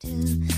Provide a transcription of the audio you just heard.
two,